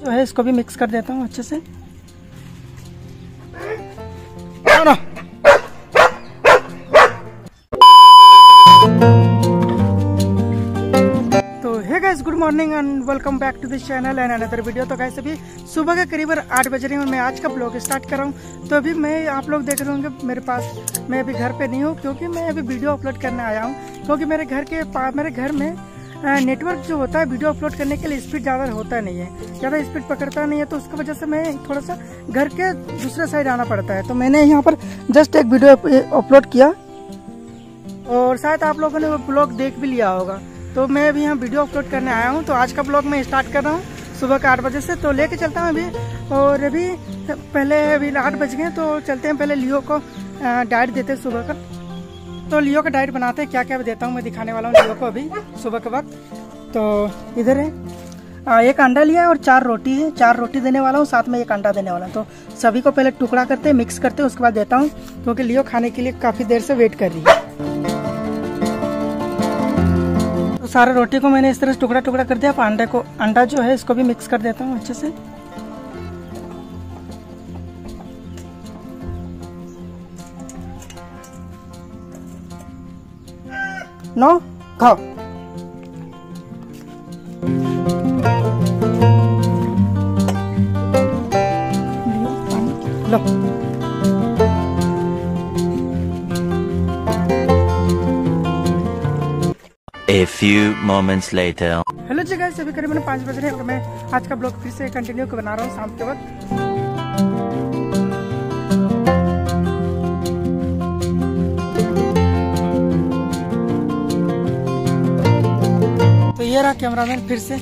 जो है इसको भी मिक्स कर देता हूँ अच्छे से। ना तो hey guys good morning and welcome back to this channel and another video तो गाइस अभी सुबह के करीब आठ बज रहे हैं मैं आज का ब्लॉग स्टार्ट कर रहा हूँ। तो अभी मैं आप लोग देख रहे होंगे मेरे पास मैं अभी घर पे नहीं हूँ क्योंकि मैं अभी वीडियो अपलोड करने आया हूँ। क्योंकि मेरे घर के मेरे घर में नेटवर्क जो होता है वीडियो अपलोड करने के लिए स्पीड ज़्यादा होता नहीं है। ज़्यादा स्पीड पकड़ता नहीं है तो उसकी वजह से मैं थोड़ा सा घर के दूसरे साइड आना पड़ता है। तो मैंने यहाँ पर जस्ट एक वीडियो अपलोड किया। और शायद आप लोगों ने वो ब्लॉग देख भी लिया होगा। तो मैं अभी यहाँ वीडियो अपलोड करने आया हूँ। तो आज का ब्लॉग मैं स्टार्ट कर रहा हूँ सुबह के आठ बजे से। तो लेके चलता हूँ अभी। और अभी पहले अभी आठ बज गए तो चलते हैं पहले लियो को डाइट देते हैं सुबह का। तो लियो का डाइट बनाते हैं क्या क्या देता हूँ, मैं दिखाने वाला हूँ लियो को अभी, सुबह के वक्त। तो इधर है। एक अंडा लिया है और चार रोटी है। चार रोटी देने वाला हूँ, साथ में एक अंडा देने वाला हूँ। तो सभी को पहले टुकड़ा करते हैं मिक्स करते उसके बाद देता हूँ, क्योंकि लियो खाने के लिए काफ़ी देर से वेट कर रही है। तो सारे रोटी को मैंने इस तरह से टुकड़ा टुकड़ा कर दिया अंडे को, अंडा जो है, इसको भी मिक्स कर देता हूँ अच्छे से। नो खाओ लो A few moments later. Hello ji guys अभी करीबन पाँच बज रहे हैं और मैं आज का ब्लॉग फिर से कंटिन्यू बना रहा हूँ शाम के वक्त। ये रहा कैमरामैन फिर से?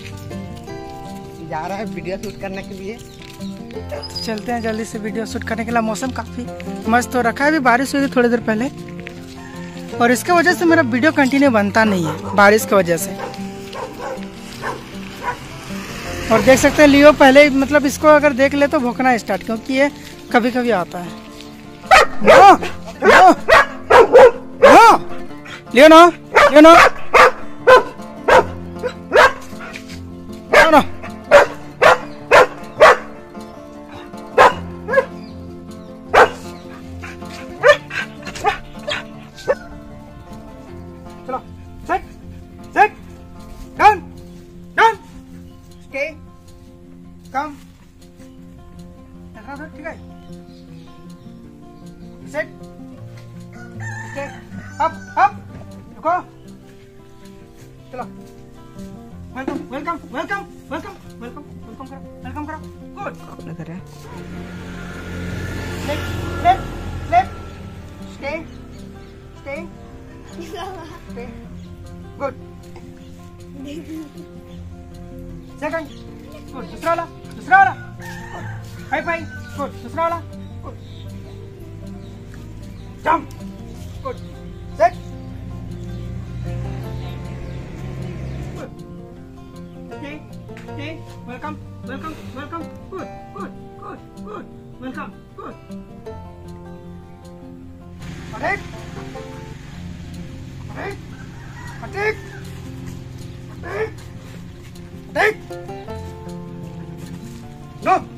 जा रहा है वीडियो शूट करने के लिए। चलते हैं जल्दी से वीडियो शूट करने के लिए। मौसम काफ़ी मस्त हो रखा है। अभी बारिश हुई थी थोड़ी देर पहले। और इसके वजह से मेरा वीडियो कंटिन्यू बनता नहीं है बारिश की वजह से। और देख सकते हैं लियो पहले मतलब इसको अगर देख ले तो भोकना स्टार्ट क्योंकि ये कभी कभी आता है। नो, नो, नो, लियो ना! लियो ना! ठीक है सेट ओके अप अप रुको चलो welcome welcome welcome welcome welcome welcome करो वेलकम करो गुड लग रहा है left left left stay stay stay good second good दूसरा वाला दूसरा वाला हाई फाई गुड दूसरा वाला good jump good set okay okay welcome welcome welcome good good good good welcome good attack attack attack attack attack No!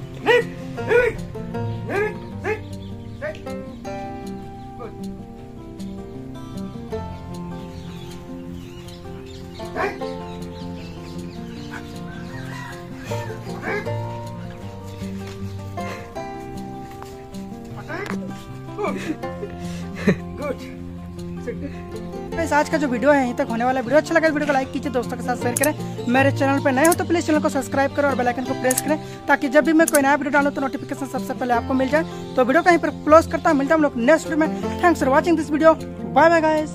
Good. आज का जो video है, यहीं तक होने वाला वीडियो अच्छा लगा वीडियो को लाइक कीजिए, दोस्तों के साथ शेयर करें। मेरे चैनल पर नए हो तो प्लीज़ चैनल को सब्सक्राइब करें और बेल आइकन को प्रेस करें, ताकि जब भी मैं कोई नया वीडियो डालूं तो नोटिफिकेशन सबसे पहले आपको मिल जाए। तो वीडियो कहीं पर क्लोज करता हूँ। मिलता हम लोग नेक्स्ट वीडियो में। Thanks for watching this video bye bye guys